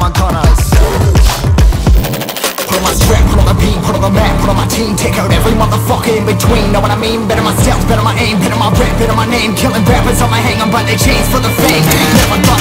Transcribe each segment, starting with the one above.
my gunners. Put on my strap, put on the beat, put on the map, put on my team. Take out every motherfucker in between, know what I mean? Better myself, better my aim, better my rap, better my name. Killing rappers on my hang, I'm by their chains for the fame. Never thought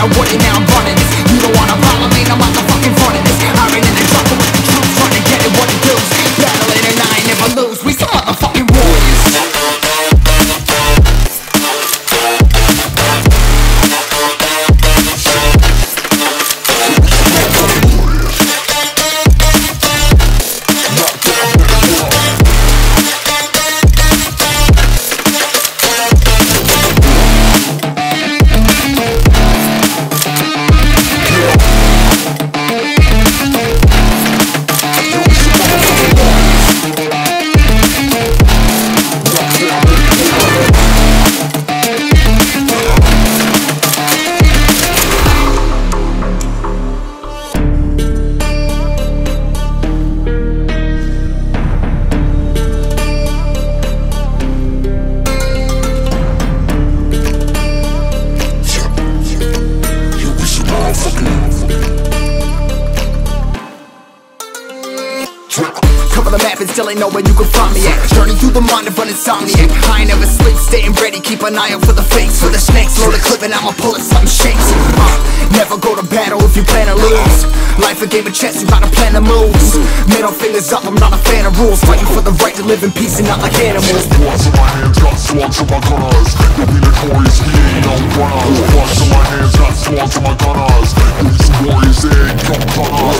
Cover the map and still ain't know where you can find me at. Journey through the mind of an insomniac. I ain't never sleep, staying ready, keep an eye out for the fakes. For the snakes, load a clip and I'ma pull it, something shakes. Uh, Never go to battle if you plan to lose. Life a game of chess, you gotta plan the moves Middle fingers up, I'm not a fan of rules. Fighting for the right to live in peace and not like animals. Bloods in my hands, got slugs in my gunners. Yo, we notorious, we ain't no runners. Bloods in my hands, got slugs in my gunners. We warriors, they ain't no gunners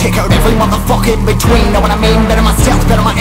Take out every motherfucker in between, know what I mean? Better myself, better my